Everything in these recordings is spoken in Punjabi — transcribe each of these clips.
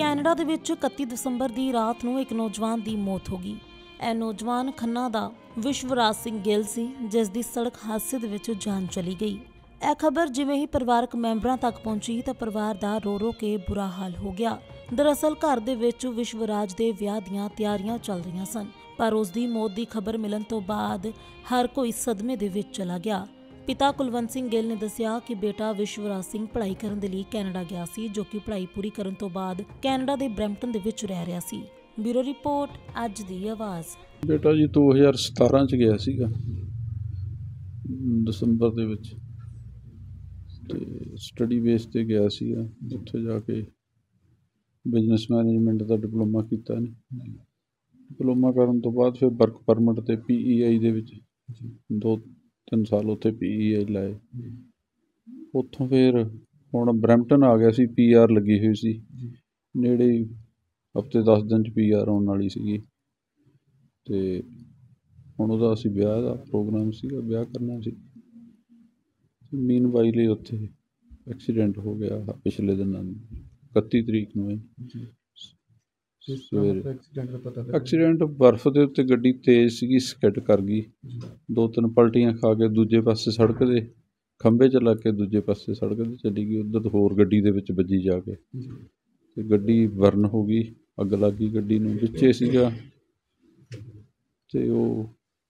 ਕੈਨੇਡਾ ਦੇ ਵਿੱਚ 31 ਦਸੰਬਰ ਦੀ ਰਾਤ ਨੂੰ ਇੱਕ ਨੌਜਵਾਨ ਦੀ ਮੌਤ ਹੋ ਗਈ। ਇਹ ਨੌਜਵਾਨ ਖੰਨਾ ਦਾ ਵਿਸ਼ਵਰਾਜ ਸਿੰਘ ਗਿੱਲ ਸੀ, ਜਿਸ ਦੀ ਸੜਕ ਹਾਦਸੇ ਦੇ ਵਿੱਚ ਜਾਨ ਚਲੀ ਗਈ। ਇਹ ਖਬਰ ਜਿਵੇਂ ਹੀ ਪਰਿਵਾਰਕ ਮੈਂਬਰਾਂ ਤੱਕ ਪਹੁੰਚੀ ਤਾਂ ਪਰਿਵਾਰ ਦਾ ਰੋ ਰੋ ਕੇ ਬੁਰਾ ਹਾਲ ਹੋ ਗਿਆ। ਦਰਅਸਲ ਘਰ ਦੇ ਵਿੱਚ ਵਿਸ਼ਵਰਾਜ ਦੇ ਵਿਆਹ ਦੀਆਂ ਤਿਆਰੀਆਂ ਚੱਲ ਰਹੀਆਂ ਸਨ, ਪਰ ਉਸ ਦੀ ਮੌਤ ਦੀ ਖਬਰ ਮਿਲਣ ਤੋਂ ਬਾਅਦ ਹਰ ਕੋਈ ਸਦਮੇ ਦੇ ਵਿੱਚ ਚਲਾ ਗਿਆ। ਪਿਤਾ ਕੁਲਵੰਤ ਸਿੰਘ ਗਿੱਲ ਨੇ ਦੱਸਿਆ ਕਿ ਬੇਟਾ ਵਿਸ਼ਵਰਾਜ ਸਿੰਘ ਪੜ੍ਹਾਈ ਕਰਨ ਦੇ ਲਈ ਕੈਨੇਡਾ ਗਿਆ ਸੀ, ਜੋ ਕਿ ਪੜ੍ਹਾਈ ਪੂਰੀ ਕਰਨ ਤੋਂ ਬਾਅਦ ਕੈਨੇਡਾ ਦੇ ਬਰੈਂਪਟਨ ਦੇ ਵਿੱਚ ਰਹਿ ਰਿਹਾ ਸੀ। ਬਿਊਰੋ ਰਿਪੋਰਟ, ਅੱਜ ਦੀ ਆਵਾਜ਼। ਬੇਟਾ ਜੀ 2017 ਚ ਗਿਆ ਸੀਗਾ, ਦਸੰਬਰ ਦੇ ਵਿੱਚ। ਤੇ ਸਟੱਡੀ ਬੇਸ ਤੇ ਗਿਆ ਸੀਗਾ, ਉੱਥੇ ਜਾ ਕੇ ਬਿਜ਼ਨਸ ਮੈਨੇਜਮੈਂਟ ਦਾ ਡਿਪਲੋਮਾ ਕੀਤਾ ਨੇ। ਡਿਪਲੋਮਾ ਕਰਨ ਤੋਂ ਬਾਅਦ ਫਿਰ ਵਰਕ ਪਰਮਿਟ ਤੇ ਪੀਈਆਈ ਦੇ ਵਿੱਚ। ਦੋ ਤਿੰਨ ਸਾਲ ਉੱਥੇ ਪੀਈਆਈ ਲਾਏ ਉੱਥੋਂ ਫਿਰ ਹੁਣ ਬਰੈਂਪਟਨ ਆ ਗਿਆ ਸੀ ਪੀਆਰ ਲੱਗੀ ਹੋਈ ਸੀ। ਨੇੜੇ ਹਫ਼ਤੇ 10 ਦਿਨ ਚ ਪੀਆਰ ਆਉਣ ਵਾਲੀ ਸੀਗੀ। ਤੇ ਹੁਣ ਉਹਦਾ ਅਸੀਂ ਵਿਆਹ ਦਾ ਪ੍ਰੋਗਰਾਮ ਸੀਗਾ ਵਿਆਹ ਕਰਨਾ ਸੀ। ਮੀਨ ਵਾਈ ਲਈ ਉੱਥੇ ਐਕਸੀਡੈਂਟ ਹੋ ਗਿਆ ਪਿਛਲੇ ਦਿਨਾਂ ਨੂੰ 31 ਤਰੀਕ ਨੂੰ ਸਵੇਰੇ। ਐਕਸੀਡੈਂਟ ਦਾ ਪਤਾ ਲੱਗਾ ਐਕਸੀਡੈਂਟ ਬਰਫ਼ ਦੇ ਉੱਤੇ ਗੱਡੀ ਤੇਜ਼ ਸੀਗੀ ਸਕਿੱਡ ਕਰ ਗਈ। ਦੋ ਤਿੰਨ ਪਲਟੀਆਂ ਖਾ ਕੇ ਦੂਜੇ ਪਾਸੇ ਸੜਕ ਦੇ ਖੰਭੇ 'ਚ ਲੱਗ ਕੇ ਦੂਜੇ ਪਾਸੇ ਸੜਕ ਤੇ ਚਲੀ ਗਈ। ਉੱਧਰ ਹੋਰ ਗੱਡੀ ਦੇ ਵਿੱਚ ਵੱਜੀ ਜਾ ਕੇ। ਤੇ ਗੱਡੀ ਬਰਨ ਹੋ ਗਈ ਅੱਗ ਲੱਗ ਗਈ ਗੱਡੀ ਨੂੰ। ਵਿੱਚੇ ਸੀਗਾ ਤੇ ਉਹ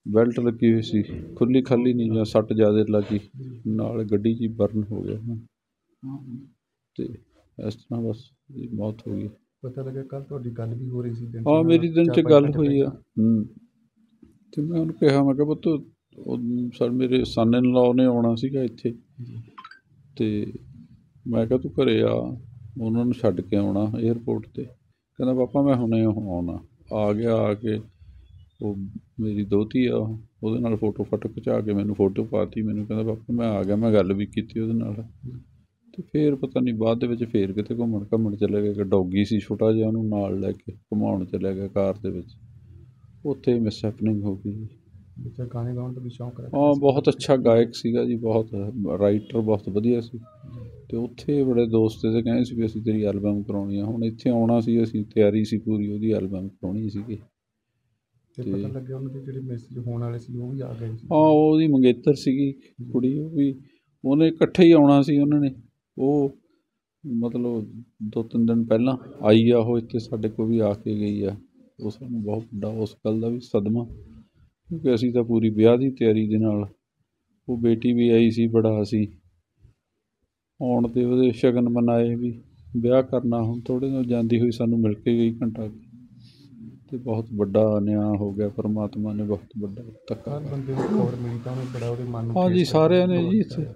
ਬੈਲਟ ਲੱਗੀ ਹੋਈ ਸੀ ਖੁੱਲੀ ਖਾਲੀ ਨਹੀਂ ਜਾਂ ਸੱਟ ਜ਼ਿਆਦਾ ਲੱਗੀ। ਨਾਲ ਗੱਡੀ 'ਚ ਬਰਨ ਹੋ ਗਿਆ। ਤੇ ਇਸ ਤਰ੍ਹਾਂ ਬਸ ਮੌਤ ਹੋ ਗਈ। ਪਤਾ ਲੱਗਾ ਕੱਲ ਤੁਹਾਡੀ ਗੱਲ ਵੀ ਹੋ ਰਹੀ ਸੀ ਦਿਨ ਹਾਂ ਮੇਰੀ ਦਿਨ ਚ ਗੱਲ ਹੋਈ ਆ। ਹੂੰ ਤੇ ਮੈਂ ਉਹਨੂੰ ਕਿਹਾ ਮੈਂ ਕਿਹਾ ਪੁੱਤ ਉਹ ਸਰ ਮੇਰੇ ਸਨ ਇਨ ਲਾਅ ਨੇ ਆਉਣਾ ਸੀਗਾ ਇੱਥੇ। ਤੇ ਮੈਂ ਕਿਹਾ ਤੂੰ ਘਰੇ ਆ ਉਹਨਾਂ ਨੂੰ ਛੱਡ ਕੇ ਆਉਣਾ 에ਅਰਪੋਰਟ ਤੇ। ਕਹਿੰਦਾ ਪਾਪਾ ਮੈਂ ਹੁਣੇ ਆਉਣਾ। ਆ ਗਿਆ ਆ ਕੇ ਉਹ ਮੇਰੀ ਦੋਤੀ ਆ ਉਹਦੇ ਨਾਲ ਫੋਟੋ ਫੋਟੋ ਖਿਚਾ ਕੇ ਮੈਨੂੰ ਫੋਟੋ ਪਾਤੀ। ਮੈਨੂੰ ਕਹਿੰਦਾ ਪਾਪਾ ਮੈਂ ਆ ਗਿਆ ਮੈਂ ਗੱਲ ਵੀ ਕੀਤੀ ਉਹਦੇ ਨਾਲ। ਤੇ ਫੇਰ ਪਤਾ ਨਹੀਂ ਬਾਅਦ ਦੇ ਵਿੱਚ ਫੇਰ ਕਿਤੇ ਘੁੰਮਣ ਘੁੰਮਣ ਚਲੇ ਗਏ ਕਿ ਡੌਗੀ ਸੀ ਛੋਟਾ ਜਿਹਾ ਉਹਨੂੰ ਨਾਲ ਲੈ ਕੇ ਘੁਮਾਉਣ ਚਲੇ ਗਏ ਕਾਰ ਦੇ ਵਿੱਚ। ਉੱਥੇ ਮਿਸ ਹੈਪਨਿੰਗ ਹੋ ਗਈ ਬੱਚਾ ਗਾਣੇ ਗਾਉਣ ਦਾ ਵੀ ਸ਼ੌਂਕ ਰੱਖਦਾ ਹਾਂ। ਬਹੁਤ ਅੱਛਾ ਗਾਇਕ ਸੀਗਾ ਜੀ ਬਹੁਤ ਰਾਈਟਰ ਬਹੁਤ ਵਧੀਆ ਸੀ। ਤੇ ਉੱਥੇ ਬੜੇ ਦੋਸਤ ਤੇ ਕਹਿੰਦੇ ਸੀ ਵੀ ਅਸੀਂ ਤੇਰੀ ਐਲਬਮ ਕਰਾਉਣੀ ਆ। ਹੁਣ ਇੱਥੇ ਆਉਣਾ ਸੀ ਅਸੀਂ ਤਿਆਰੀ ਸੀ ਪੂਰੀ ਉਹਦੀ ਐਲਬਮ ਕਰਾਉਣੀ ਸੀਗੀ। ਤੇ ਤੇ- ਪਤਾ ਲੱਗਿਆ ਉਹਨਾਂ ਦੇ ਜਿਹੜੇ ਮੈਸੇਜ ਹੋਣ ਵਾਲੇ ਸੀ ਉਹ ਵੀ ਆ ਗਏ ਸੀ। ਹਾਂ ਉਹਦੀ ਮੰਗੇਤਰ ਸੀਗੀ ਕੁੜੀ ਉਹ ਵੀ ਉਹਨੇ ਇਕੱਠੇ ਹੀ ਆਉਣਾ ਸੀ ਉਹਨਾਂ ਨੇ। ਉਹ ਮਤਲਬ ਦੋ ਤਿੰਨ ਦਿਨ ਪਹਿਲਾਂ ਆਈ ਆ ਉਹ ਇੱਥੇ ਸਾਡੇ ਕੋਲ ਵੀ ਆ ਕੇ ਗਈ ਆ ਉਹ ਸਾਨੂੰ ਬਹੁਤ ਵੱਡਾ ਉਸ ਗੱਲ ਦਾ ਵੀ ਸਦਮਾ ਕਿਉਂਕਿ ਅਸੀਂ ਤਾਂ ਪੂਰੀ ਵਿਆਹ ਦੀ ਤਿਆਰੀ ਦੇ ਨਾਲ ਉਹ ਬੇਟੀ ਵੀ ਆਈ ਸੀ ਬੜਾ ਅਸੀਂ ਆਉਣ ਤੇ ਉਹਦੇ ਸ਼ਗਨ ਮਨਾਏ ਵੀ ਵਿਆਹ ਕਰਨਾ ਹੁਣ ਥੋੜੇ ਦਿਨ ਜਾਂਦੀ ਹੋਈ ਸਾਨੂੰ ਮਿਲ ਕੇ ਗਈ ਘੰਟਾ। ਤੇ ਬਹੁਤ ਵੱਡਾ ਨਿਆਂ ਹੋ ਗਿਆ ਪਰਮਾਤਮਾ ਨੇ ਬਹੁਤ ਵੱਡਾ ਧੱਕਾ ਬੰਦੇ ਨੂੰ ਖਬਰ ਮਿਲੀ ਤਾਂ ਬੜਾ ਉਹਦੇ ਮਨ ਨੂੰ ਹਾਂ ਜੀ ਠੇਸ ਸਾਰਿਆਂ ਨੇ। ਜੀ ਇੱਥੇ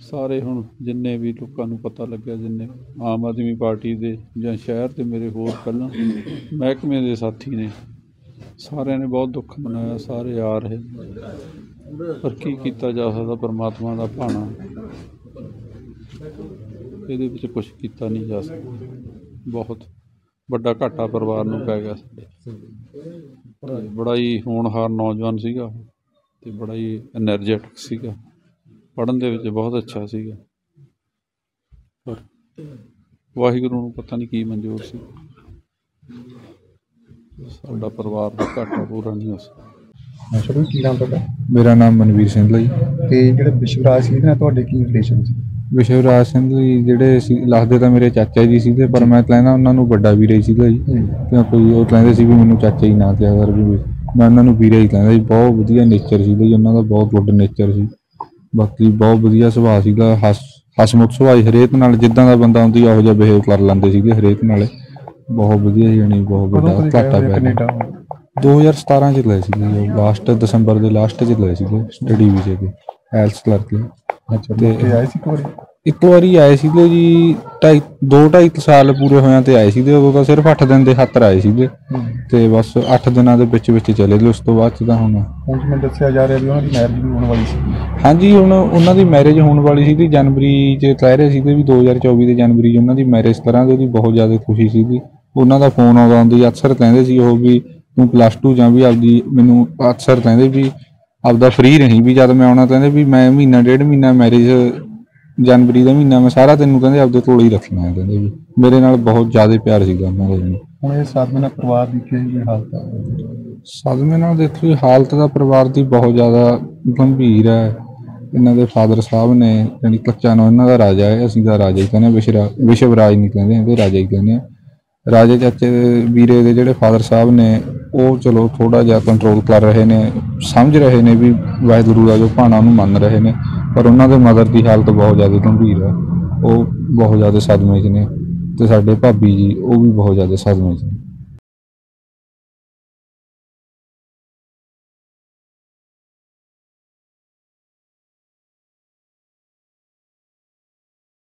ਸਾਰੇ ਹੁਣ ਜਿੰਨੇ ਵੀ ਲੋਕਾਂ ਨੂੰ ਪਤਾ ਲੱਗਿਆ, ਜਿੰਨੇ ਆਮ ਆਦਮੀ ਪਾਰਟੀ ਦੇ ਜਾਂ ਸ਼ਹਿਰ ਤੇ ਮੇਰੇ ਹੋਰ ਪਹਿਲਾਂ ਮਹਿਕਮੇ ਦੇ ਸਾਥੀ ਨੇ, ਸਾਰਿਆਂ ਨੇ ਬਹੁਤ ਦੁੱਖ ਮਨਾਇਆ, ਸਾਰੇ ਆ ਰਹੇ। ਪਰ ਕੀ ਕੀਤਾ ਜਾ ਸਕਦਾ ਪਰਮਾਤਮਾ ਦਾ ਭਾਣਾ? ਇਹਦੇ ਵਿੱਚ ਕੁਝ ਕੀਤਾ ਨਹੀਂ ਜਾ ਸਕਦਾ। ਬਹੁਤ ਵੱਡਾ ਘਾਟਾ ਪਰਿਵਾਰ ਨੂੰ ਪੈ ਗਿਆ ਸੀ ਬੜਾ ਹੀ ਹੋਣਹਾਰ ਨੌਜਵਾਨ ਸੀਗਾ ਤੇ ਬੜਾ ਹੀ એનર્ਜੈਟਿਕ ਸੀਗਾ। ਪੜ੍ਹਨ ਦੇ ਵਿੱਚ ਬਹੁਤ ਅੱਛਾ ਸੀਗਾ। ਪਰ ਵਾਹਿਗੁਰੂ ਨੂੰ ਪਤਾ ਨਹੀਂ ਕੀ ਮਨਜ਼ੂਰ ਸੀ। ਸਾਡਾ ਪਰਿਵਾਰ ਦਾ ਘਾਟਾ ਪੂਰਾ ਨਹੀਂ ਹੋ ਸਕਿਆ। ਸ਼ੁਰੂ ਕੀ ਨਾਮ ਤੁਹਾਡਾ? ਮੇਰਾ ਨਾਮ ਮਨਵੀਰ ਸਿੰਘ ਹੈ ਜੀ। ਤੇ ਜਿਹੜੇ ਵਿਸ਼ਵਰਾਜ ਸੀ ਇਹਦੇ ਨਾਲ ਤੁਹਾਡੇ ਕੀ ਰਿਲੇਸ਼ਨ ਸੀ? ਵਿਸ਼ਵਰਾਜ ਸਿੰਘ ਜੀ ਜਿਹੜੇ ਸੀ ਲੱਗਦੇ ਤਾਂ ਮੇਰੇ ਚਾਚਾ ਜੀ ਸੀਗੇ ਪਰ ਮੈਂ ਕਹਿੰਦਾ ਉਹਨਾਂ ਨੂੰ ਵੱਡਾ ਵੀਰੇ ਹੀ ਸੀਗਾ ਜੀ। ਕਿਉਂ ਕੋਈ ਉਹ ਕਹਿੰਦੇ ਸੀ ਵੀ ਮੈਨੂੰ ਚਾਚਾ ਹੀ ਨਾ ਕਿਹਾ ਕਰ ਵੀ ਮੈਂ ਉਹਨਾਂ ਨੂੰ ਵੀਰੇ ਹੀ ਕਹਿੰਦਾ ਜੀ। ਬਹੁਤ ਵਧੀਆ ਨੇਚਰ ਸੀਗਾ ਜੀ ਉਹਨਾਂ ਦਾ ਬਹੁਤ ਗੁੱਡ ਨੇਚਰ ਸੀ। ਬਾਕੀ ਬਹੁਤ ਵਧੀਆ ਸੁਭਾਅ ਸੀਗਾ ਹਸ ਹਸਮੁਖ ਸੁਭਾਅ ਸੀ, ਹਰੇਕ ਨਾਲ ਜਿੱਦਾਂ ਦਾ ਬੰਦਾ ਹੁੰਦੀ ਆ ਉਹੋ ਜਿਹਾ ਬਿਹੇਵ ਕਰ ਲੈਂਦੇ ਸੀਗੇ ਹਰੇਕ ਨਾਲ। ਬਹੁਤ ਵਧੀਆ ਜਾਣੀ ਬਹੁਤ ਕਦੋਂ ਵੱਡਾ ਘਾਟਾ ਗਏ ਪਿਆ। ਕੈਨੇਡਾ? 2017 ਚ ਲਏ ਸੀਗੇ ਲਾਸਟ ਦਸੰਬਰ ਦੇ ਲਾਸਟ ਚ ਲਏ ਸੀਗੇ ਸਟੱਡੀ ਵੀਜ਼ੇ ਤੇ ਐਲਸ ਕਲਰਕ ਲਈ ਅੱਛਾ ਤੇ- ਤੇ ਆਏ ਸੀ ਇੱਕ ਵਾਰੀ? ਇੱਕ ਵਾਰੀ ਆਏ ਸੀਗੇ ਜੀ ਢਾਈ ਦੋ ਢਾਈ ਕੁ ਸਾਲ ਪੂਰੇ ਹੋਇਆਂ ਤੇ ਆਏ ਸੀਗੇ ਉਦੋਂ ਤਾਂ ਸਿਰਫ 8 ਦਿਨ ਦੇ ਖਾਤਰ ਆਏ ਸੀਗੇ। ਤੇ ਬਸ 8 ਦਿਨਾਂ ਦੇ ਵਿੱਚ ਵਿੱਚ ਚਲੇ ਗਏ ਉਸ ਤੋਂ ਬਾਅਦ ਚ ਤਾਂ ਹੁਣ ਹੁਣ ਜਿਵੇਂ ਦੱਸਿਆ ਜਾ ਰਿਹਾ ਵੀ ਉਹਨਾਂ ਦੀ ਮੈਰਿਜ ਵੀ ਹੋਣ ਵਾਲੀ ਸੀ। ਹਾਂਜੀ ਹੁਣ ਉਹਨਾਂ ਦੀ ਮੈਰਿਜ ਹੋਣ ਵਾਲੀ ਸੀਗੀ ਜਨਵਰੀ 'ਚ ਕਹਿ ਰਹੇ ਸੀਗੇ ਵੀ 2024 ਦੇ ਜਨਵਰੀ 'ਚ ਉਹਨਾਂ ਦੀ ਮੈਰਿਜ ਕਰਾਂਗੇ ਉਹਦੀ ਬਹੁਤ ਜ਼ਿਆਦਾ ਖੁਸ਼ੀ ਸੀਗੀ। ਉਹਨਾਂ ਦਾ ਫੋਨ ਆਉਂਦਾ ਹੁੰਦੀ ਅਕਸਰ ਕਹਿੰਦੇ ਸੀ ਉਹ ਵੀ ਤੂੰ ਪਲੱਸ 2 ਜਾਂ ਵੀ ਆਪਦੀ ਮੈਨੂੰ ਅਕਸਰ ਕਹਿੰਦੇ ਵੀ ਆਪਦਾ ਫ੍ਰੀ ਰਹੀ ਵੀ ਜਦ ਮੈਂ ਆਉਣਾ ਕਹਿੰਦੇ ਵੀ ਮੈਂ ਮਹੀਨਾ ਡੇਢ ਮਹੀਨਾ ਮੈਰਿਜ ਜਨਵਰੀ ਦਾ ਮਹੀਨਾ ਮੈਂ ਸਾਰਾ ਤੈਨੂੰ ਕਹਿੰਦੇ ਆਪਦੇ ਕੋਲ ਹੀ ਰੱਖਣਾ ਹੈ ਕਹਿੰਦੇ ਵੀ। ਮੇਰੇ ਨਾਲ ਬਹੁਤ ਜ਼ਿਆਦਾ ਪਿਆਰ ਸੀਗਾ ਉਹਨਾਂ ਦਾ ਜੀ ਹੁਣ ਇਹ ਸਾਧਨ ਨਾਲ ਪਰਿਵਾਰ ਦੀ ਕੀ ਜਿਹੀ ਹਾਲਤ ਹੈ ਸਦਮੇ ਨਾਲ ਦੇਖੋ ਹਾਲਤ ਦਾ ਪਰਿਵਾਰ ਦੀ ਬਹੁਤ ਜ਼ਿਆਦਾ ਗੰਭੀਰ ਹੈ। ਇਹਨਾਂ ਦੇ ਫਾਦਰ ਸਾਹਿਬ ਨੇ ਯਾਨੀ ਕੱਚਾ ਨਾ ਇਹਨਾਂ ਦਾ ਰਾਜਾ ਹੈ ਅਸੀਂ ਤਾਂ ਰਾਜਾ ਹੀ ਕਹਿੰਦੇ ਵਿਸ਼ਰਾ ਵਿਸ਼ਵ ਰਾਜ ਨਹੀਂ ਕਹਿੰਦੇ ਇਹਦੇ ਰਾਜਾ ਹੀ ਕਹਿੰਦੇ ਹਾਂ। ਰਾਜੇ ਚਾਚੇ ਦੇ ਵੀਰੇ ਦੇ ਜਿਹੜੇ ਫਾਦਰ ਸਾਹਿਬ ਨੇ ਉਹ ਚਲੋ ਥੋੜਾ ਜਿਹਾ ਕੰਟਰੋਲ ਕਰ ਰਹੇ ਨੇ ਸਮਝ ਰਹੇ ਨੇ ਵੀ ਵਾਹਿਗੁਰੂ ਦਾ ਜੋ ਭਾਣਾ ਉਹਨੂੰ ਮੰਨ ਰਹੇ ਨੇ। ਪਰ ਉਹਨਾਂ ਦੇ ਮਦਰ ਦੀ ਹਾਲਤ ਬਹੁਤ ਜ਼ਿਆਦਾ ਗੰਭੀਰ ਹੈ। ਉਹ ਬਹੁਤ ਜ਼ਿਆਦਾ ਸਦਮੇ 'ਚ ਨੇ ਤੇ ਸਾਡੇ ਭਾਬੀ ਜੀ ਉਹ ਵੀ ਬਹੁਤ ਜ਼ਿਆਦਾ ਸਦਮੇ 'ਚ ਨੇ।